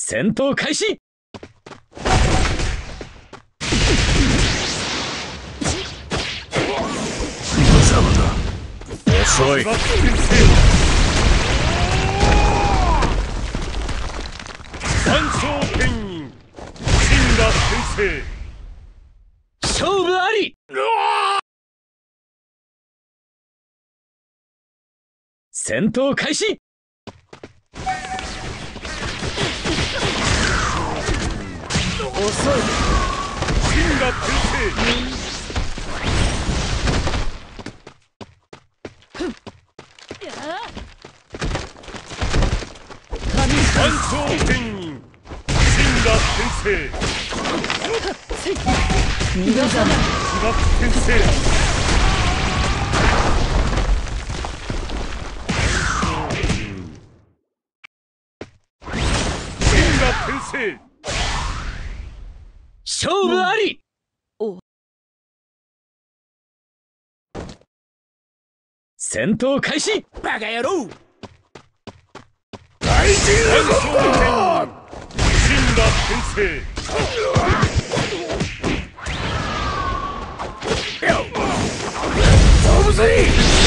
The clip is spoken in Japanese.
戦闘開始！無様だ遅い。万象天院死んだ先勝負あり！戦闘開始！生死んだ天生万象天院死んだ先生逃がさない不学先生。死んだ先勝負あり。お。戦闘開始。バカ野郎。生万象天院死んだ先生。飛ぶぜ